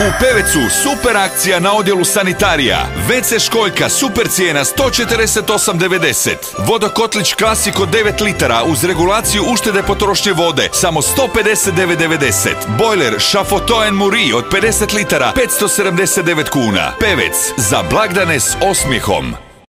U Pevecu super akcija na odjelu sanitarija. WC školjka super cijena 148,90. Vodokotlić klasik od 9 litara uz regulaciju uštede potrošnje vode samo 159,90. Bojler Šafotoen Muri od 50 litara 579 kuna. Pevec za blagdane s osmijehom.